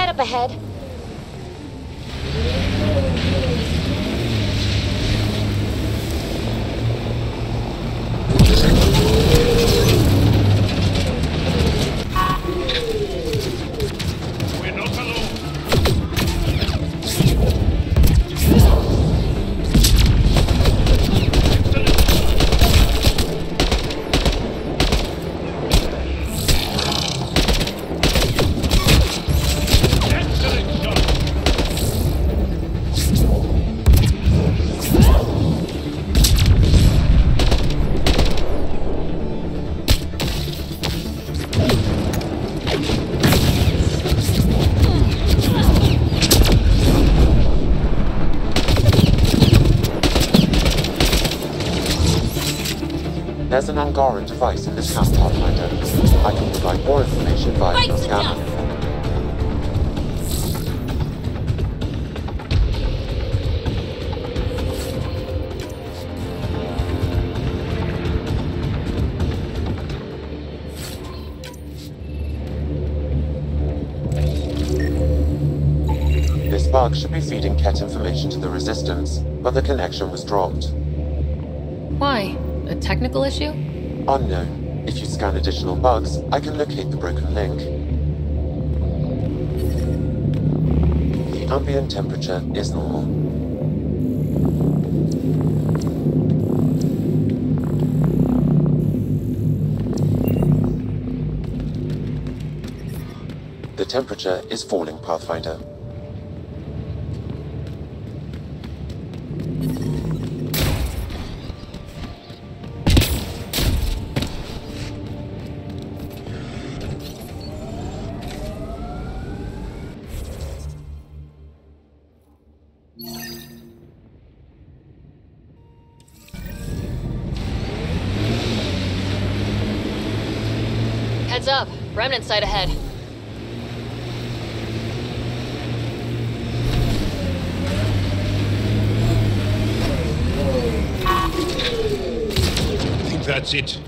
head up ahead. There's an Angaran device in this camp, Pathfinder. I can provide more information via Right your scanner. jump. This bug should be feeding Ket information to the Resistance, but the connection was dropped. Why? A technical issue? Unknown. If you scan additional bugs, I can locate the broken link. The ambient temperature is normal. The temperature is falling, Pathfinder. Heads up. Remnant site ahead. I think that's it.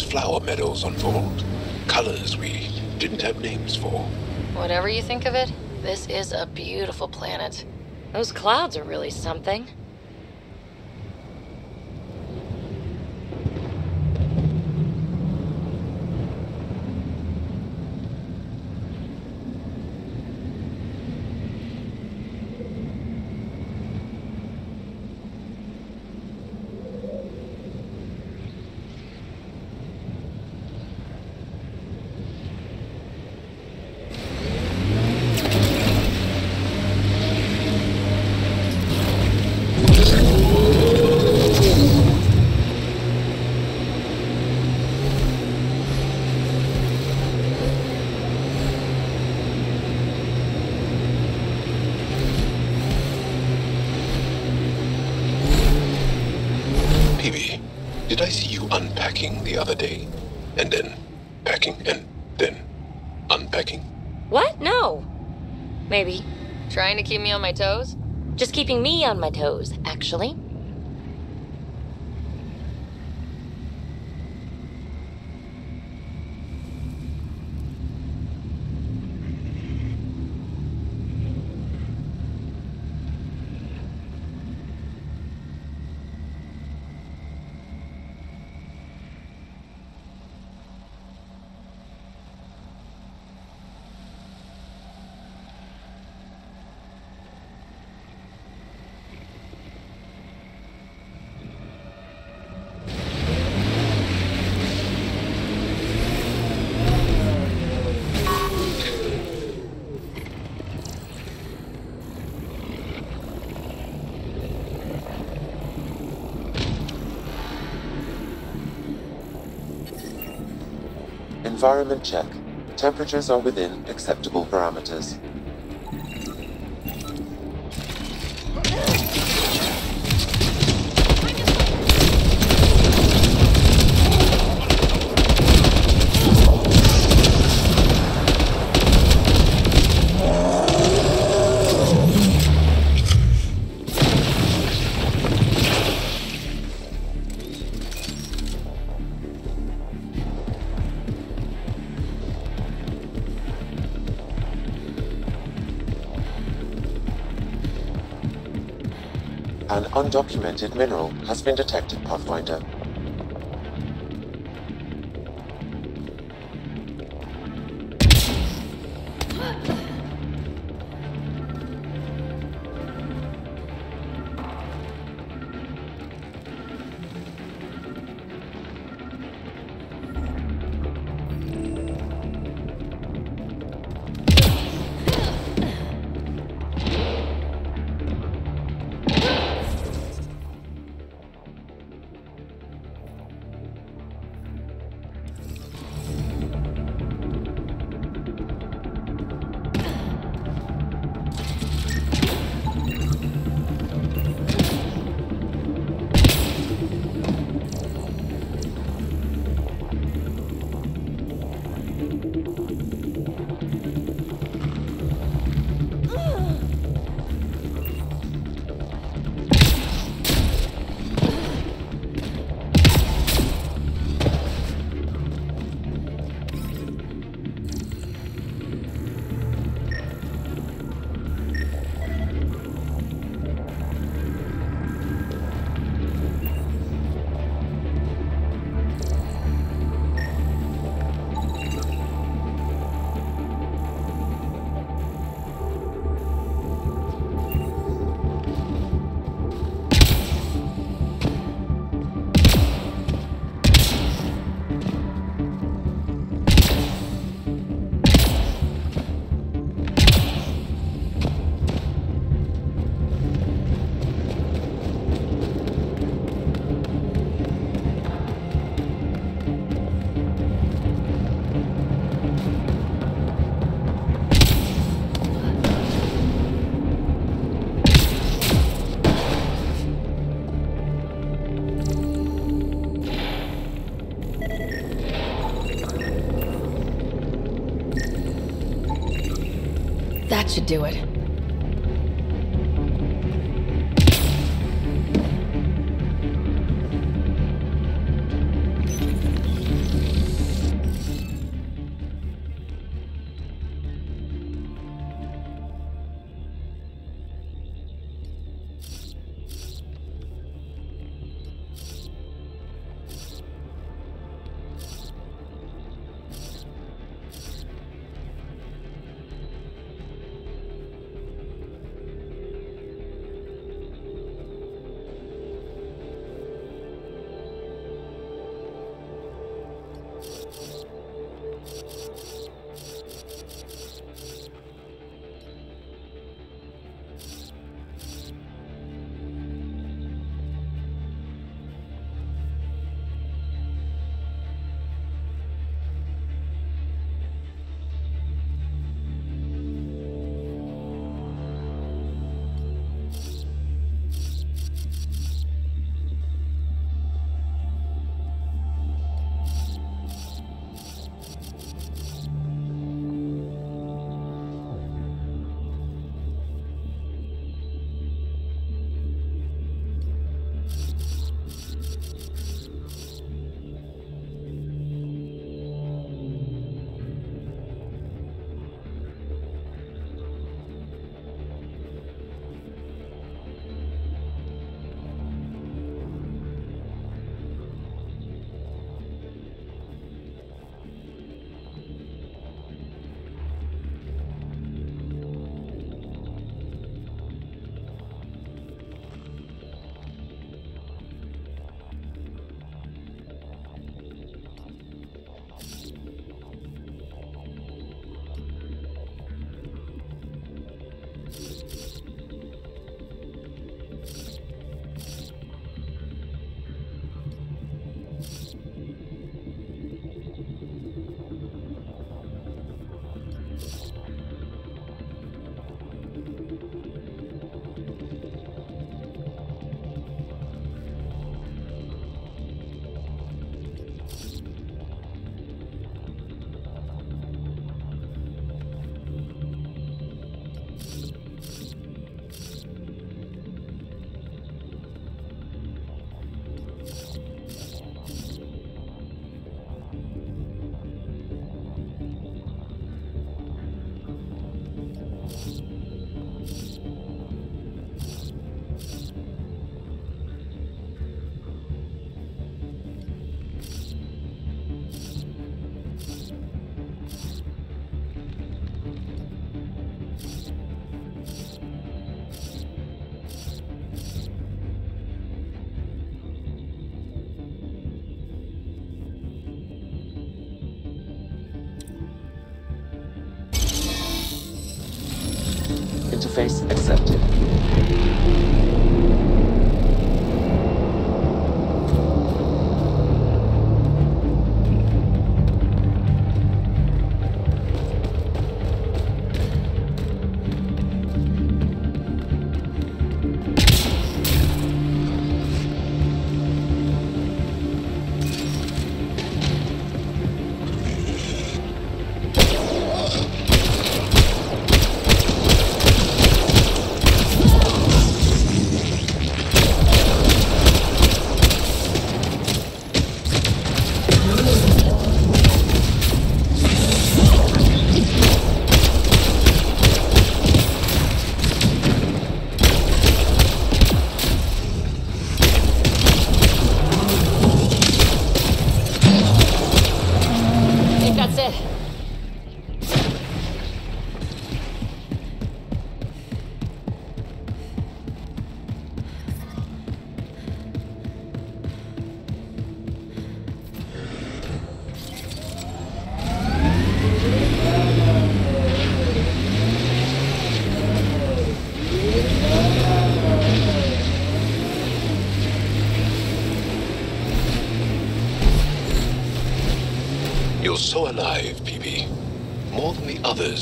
Flower meadows unfold. Colors we didn't have names for. Whatever you think of it, this is a beautiful planet. Those clouds are really something. Peebee, did I see you unpacking the other day? And then packing and then unpacking? What? No. Maybe. Trying to keep me on my toes? Just keeping me on my toes, actually. Environment check. Temperatures are within acceptable parameters. Undocumented mineral has been detected, Pathfinder. Should do it. Interface accepted.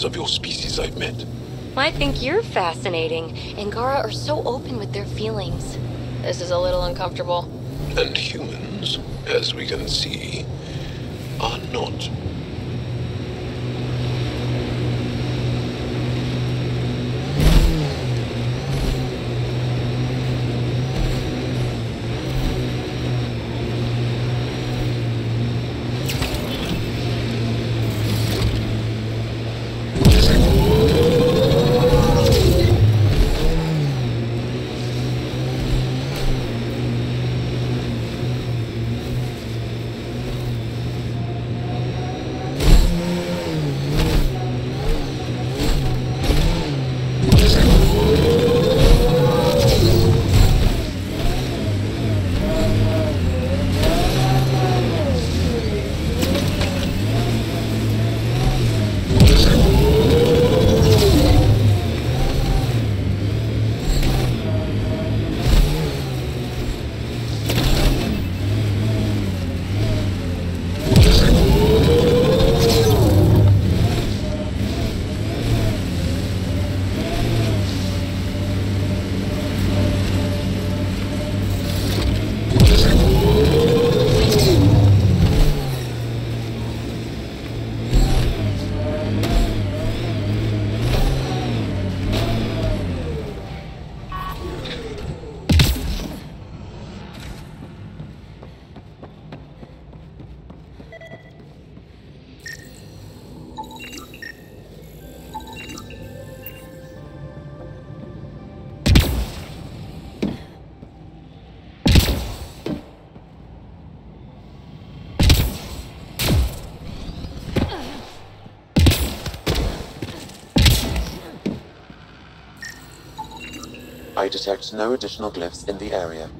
Than of your species I've met. I think you're fascinating. Angara are so open with their feelings. This is a little uncomfortable. And humans, as we can see, are not. Detect no additional glyphs in the area.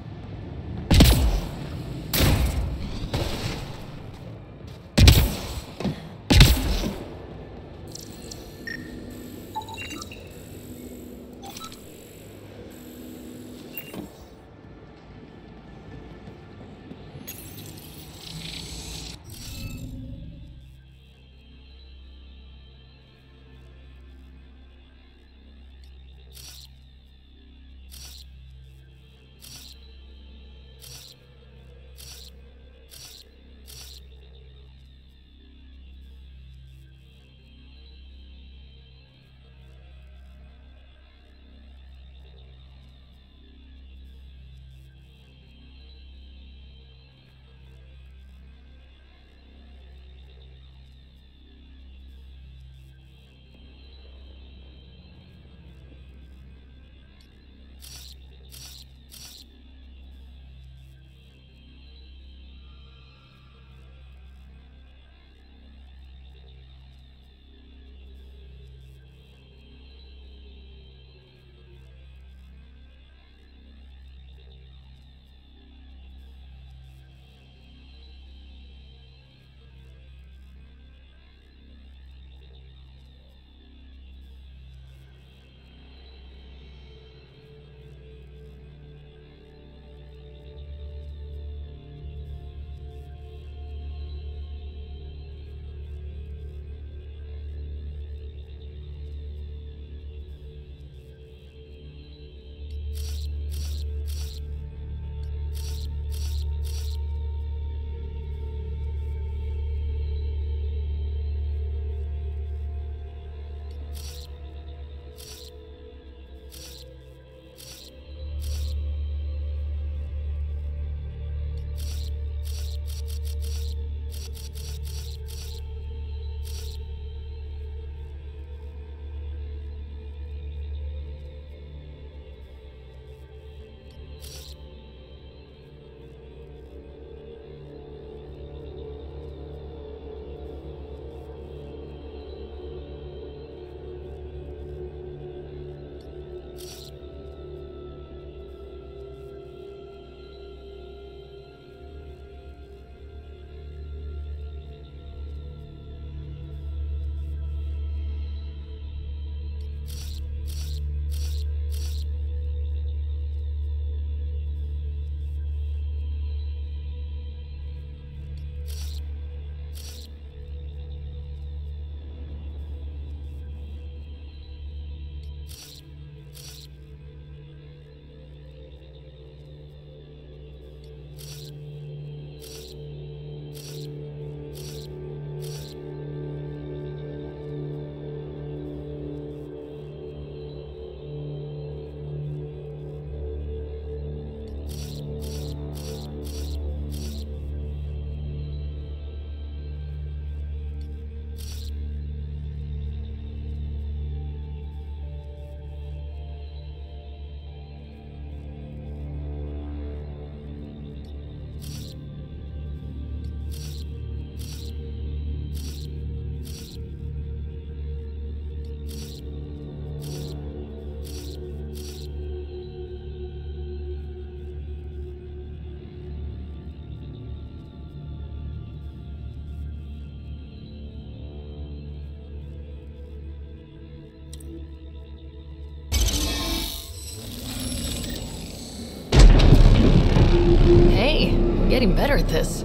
Getting better at this.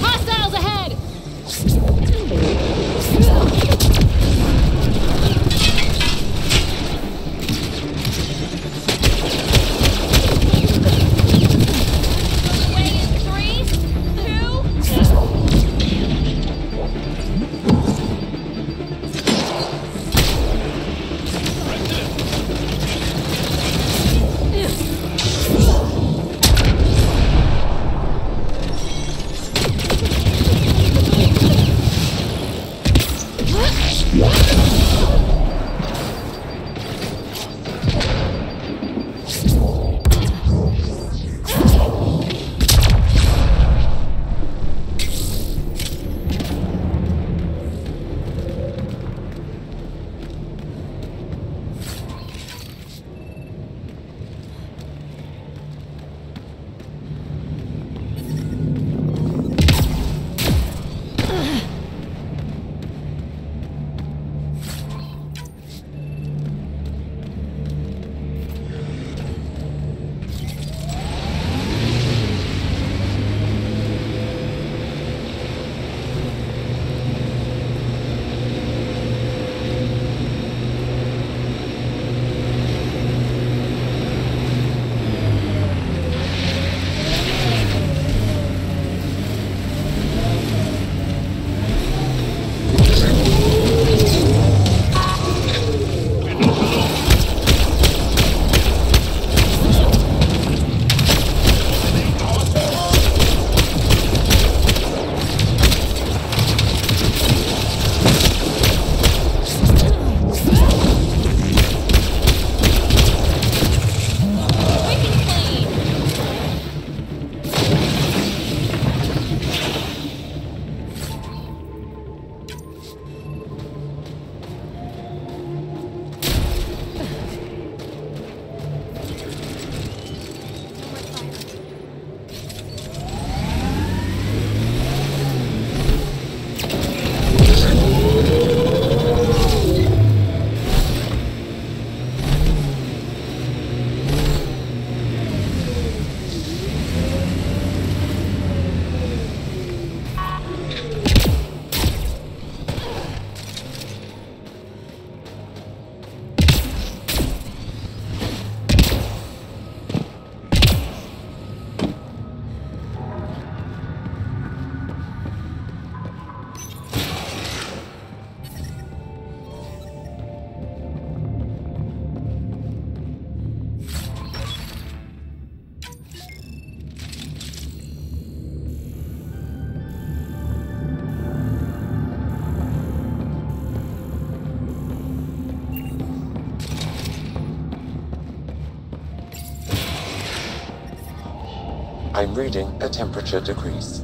Hostiles ahead! I'm reading a temperature decrease.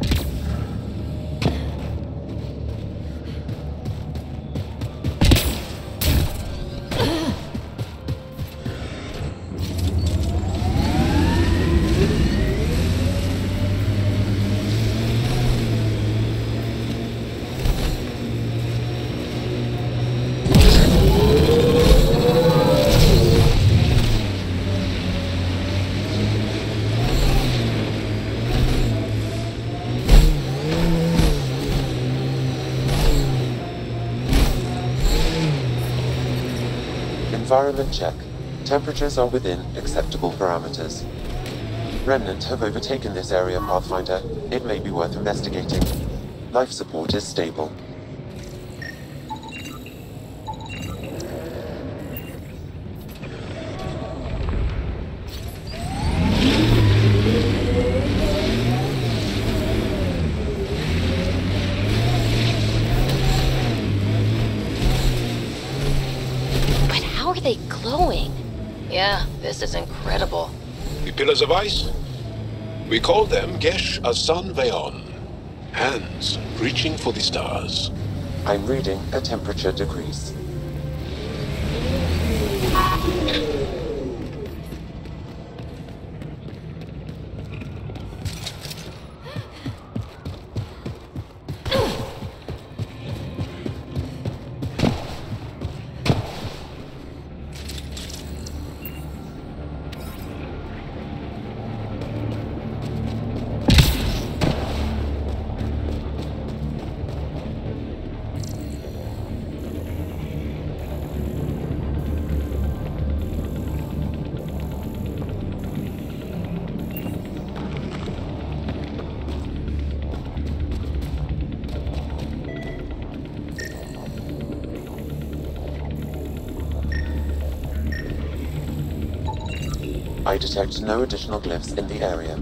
Environment check. Temperatures are within acceptable parameters. Remnant have overtaken this area, Pathfinder. It may be worth investigating. Life support is stable. But how are they glowing? Yeah, this is incredible. Pillars of ice? We call them Gesh Asan Veon. Hands reaching for the stars. I'm reading a temperature decrease. I detect no additional glyphs in the area.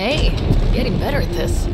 Hey, getting better at this.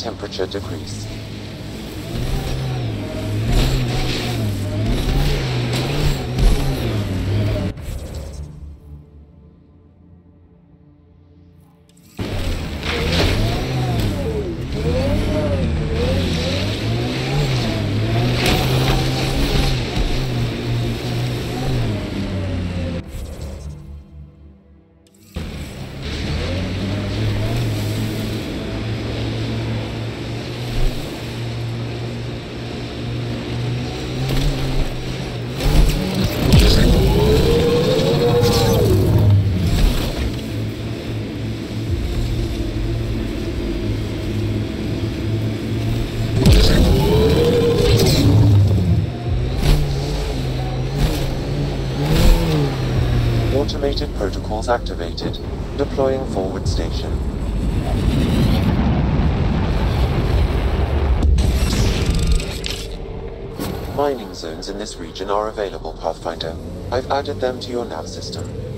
Temperature decrease. Automated protocols activated. Deploying forward station. Mining zones in this region are available, Pathfinder. I've added them to your nav system.